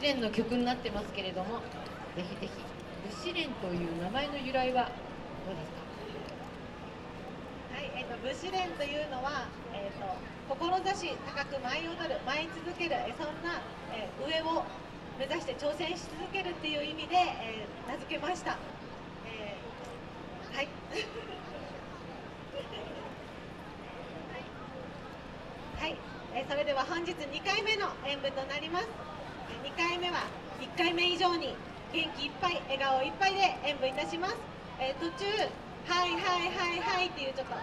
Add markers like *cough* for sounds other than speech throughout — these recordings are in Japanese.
シレンの曲になってますけれどもぜひぜひブシレンという名前の由来はどうですか？はい、えっ、とブシレンというのは、えっ、と志高く舞い踊る舞い続ける、えそんな、えー上を目指して挑戦し続けるっていう意味で、えー名付けました。えー *laughs* はい。はい、えーそれでは本日2回目の演舞となります。2回目は1回目以上に元気いっぱい、笑顔いっぱいで演舞いたします。えー途中、はいはいはいはいっていうちょっと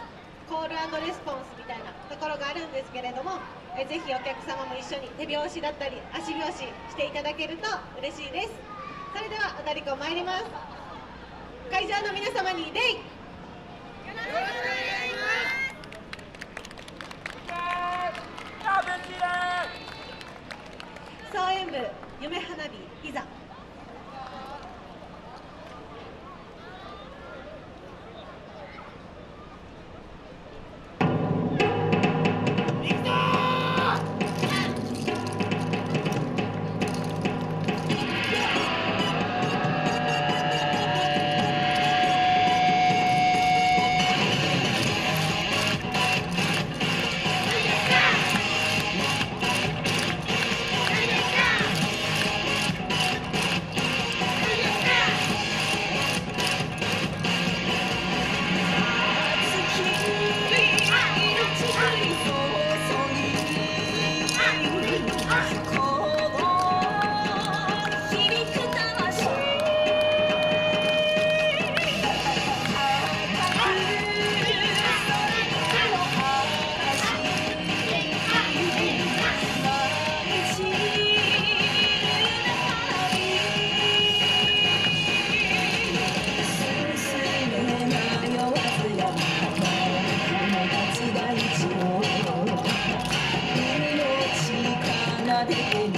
コールレスポンスみたいなところがあるんですけれども、えーぜひお客様も一緒に手拍子だったり足拍子していただけると嬉しいです。それでは踊り子参ります。会場の皆様に礼。総 Seven.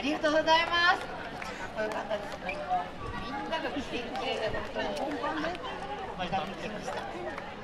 ありがとうございます。かっこよかったですね。みんなが来てくれて本当に本番でまた見てました。